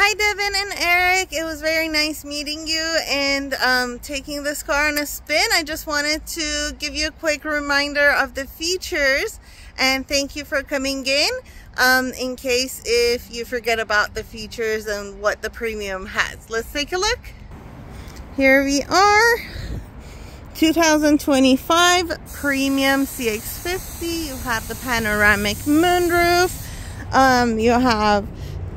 Hi Devin and Erick. It was very nice meeting you and um, taking this car on a spin. I just wanted to give you a quick reminder of the features and thank you for coming in um, in case if you forget about the features and what the premium has. Let's take a look. Here we are. 2025 Premium CX-50. You have the panoramic moonroof. Um, you have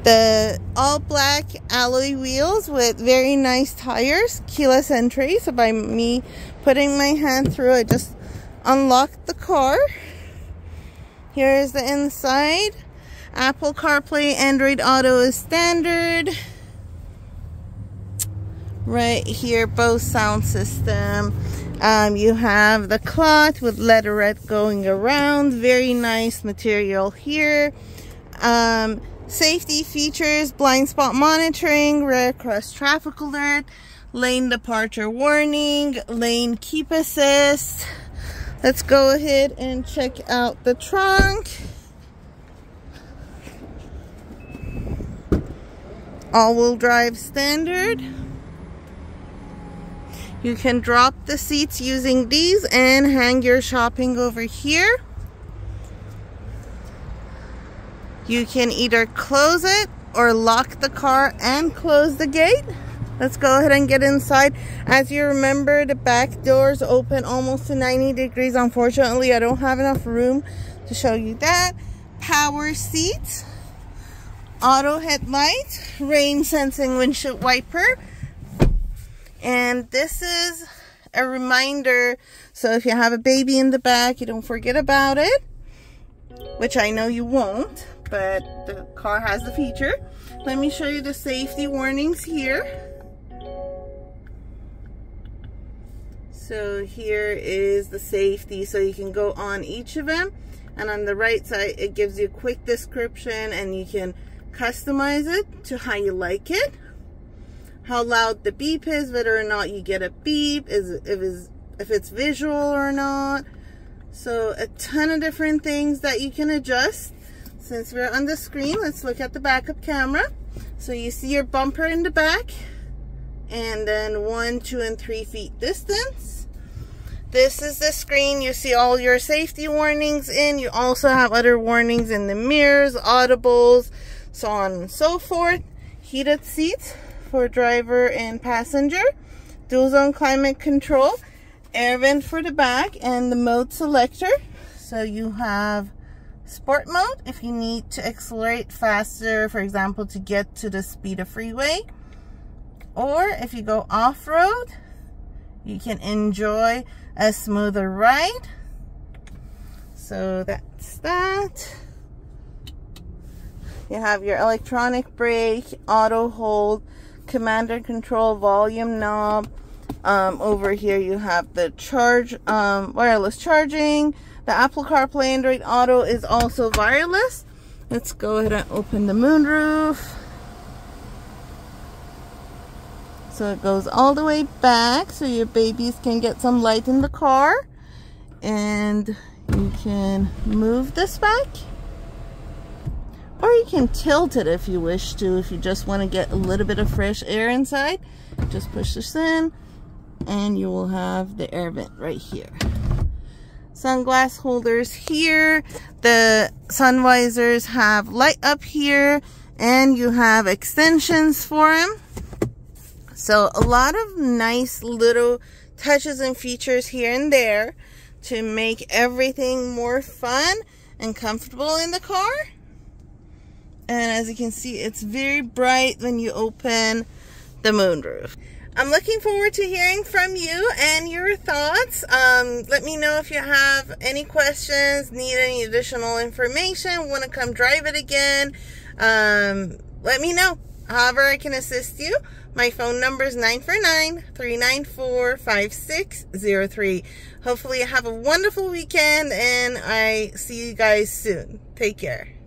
the all black alloy wheels with very nice tires, keyless entry. So by me putting my hand through, I just unlocked the car. Here is the inside. Apple CarPlay, Android Auto is standard. Right here, Bose sound system. Um, you have the cloth with leatherette going around. Very nice material here. Um, safety features, blind spot monitoring, rear cross traffic alert, lane departure warning, lane keep assist. Let's go ahead and check out the trunk. All-wheel drive standard. You can drop the seats using these and hang your shopping over here. You can either close it or lock the car and close the gate. Let's go ahead and get inside. As you remember, the back doors open almost to 90 degrees. Unfortunately, I don't have enough room to show you that. Power seats auto headlight, rain sensing windshield wiper. And this is a reminder. So if you have a baby in the back, you don't forget about it, which I know you won't, but the car has the feature. Let me show you the safety warnings here. So here is the safety. So you can go on each of them. And on the right side, it gives you a quick description and you can customize it to how you like it how loud the beep is whether or not you get a beep is if it's if it's visual or not so a ton of different things that you can adjust since we're on the screen let's look at the backup camera so you see your bumper in the back and then one two and three feet distance this is the screen you see all your safety warnings in you also have other warnings in the mirrors audibles so on and so forth. Heated seats for driver and passenger. Dual zone climate control. Air vent for the back and the mode selector. So you have sport mode if you need to accelerate faster, for example, to get to the speed of freeway. Or if you go off-road, you can enjoy a smoother ride. So that's that. You have your electronic brake, auto hold, commander control, volume knob. Um, over here you have the charge, um, wireless charging. The Apple CarPlay Android Auto is also wireless. Let's go ahead and open the moonroof. So it goes all the way back so your babies can get some light in the car. And you can move this back or you can tilt it if you wish to if you just want to get a little bit of fresh air inside just push this in and you will have the air vent right here. Sunglass holders here. The sun visors have light up here and you have extensions for them so a lot of nice little touches and features here and there to make everything more fun and comfortable in the car. And as you can see it's very bright when you open the moonroof I'm looking forward to hearing from you and your thoughts. Um, let me know if you have any questions, need any additional information, want to come drive it again. Um, let me know. However, I can assist you. My phone number is 949-394-5603. Hopefully you have a wonderful weekend and I see you guys soon. Take care.